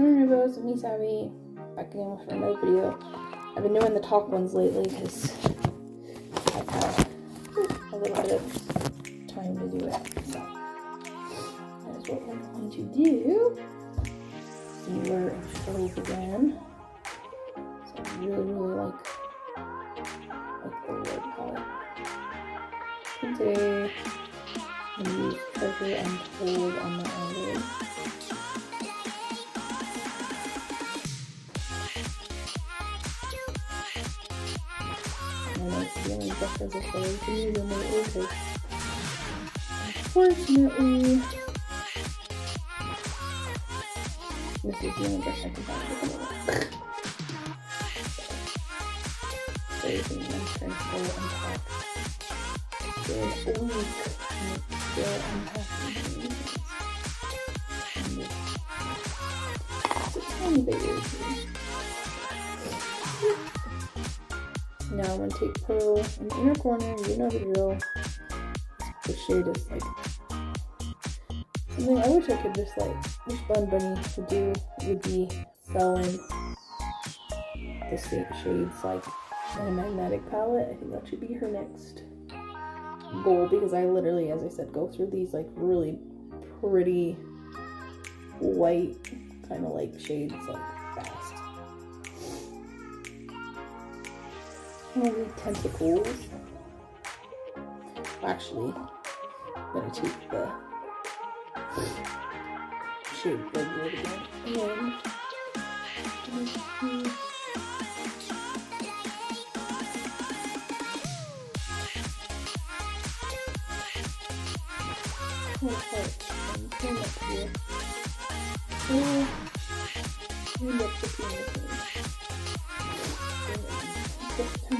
Rainbows, me sorry. Back again with another video. I've been doing the top ones lately because I've had a little bit of time to do it. So that is what we're going to do. Sealer and Shove again. So I really, really like, like the palette. And today I'm going to use Treasure Untold on my eyelid. And it's the only brush as a color to use in my because unfortunately this is the only brush I can find I'm trying to still unpack. Still bit Now I'm gonna take Pearl in the inner corner, you know the drill. The shade is like something I wish I could just like wish Blend Bunny would do would be selling the same shades like in a magnetic palette. I think that should be her next goal because I literally, as I said, go through these like really pretty white kind of like shades like fast. Holy tentacles. Actually, gonna take the shade big wood again. And turn up here. And end up picking this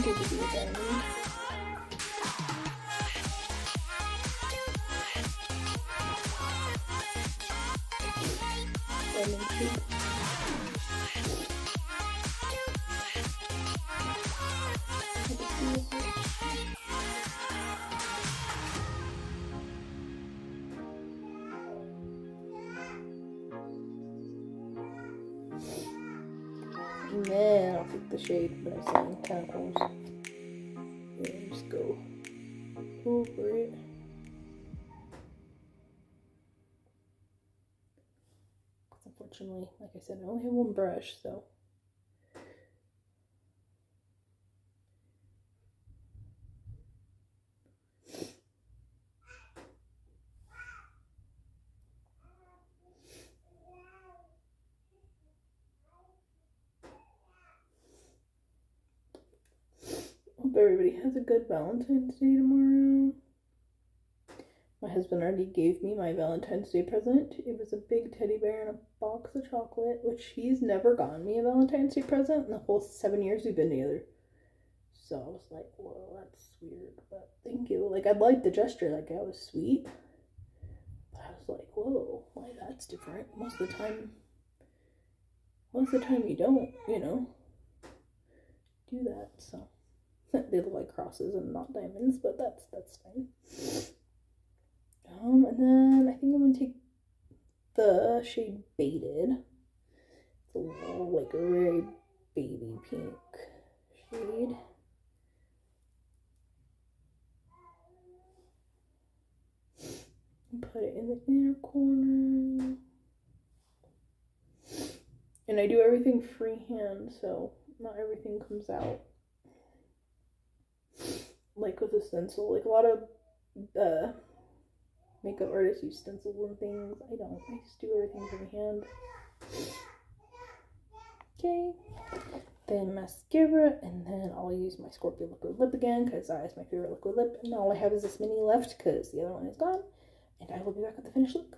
diamond. Diamond the shade that I said. And just go over it. Unfortunately, like I said, I only have one brush, so. Everybody has a good Valentine's Day tomorrow. My husband already gave me my Valentine's Day present. It was a big teddy bear and a box of chocolate, which he's never gotten me a Valentine's Day present in the whole seven years we've been together. So I was like, whoa, that's weird, but thank you. Like, I liked the gesture, like, that was sweet. But I was like, whoa, like, that's different. Most of the time, most of the time you don't, you know, do that, so. they look like crosses and not diamonds, but that's that's fine. Um, and then I think I'm gonna take the shade Baited. It's a little like a very baby pink shade. Put it in the inner corner. And I do everything freehand, so not everything comes out like with a stencil. Like a lot of uh, makeup artists use stencils and things. I don't. I just do everything by hand. Okay. Then mascara, and then I'll use my Scorpio liquid lip again because that is my favorite liquid lip. And all I have is this mini left because the other one is gone. And I will be back with the finished look.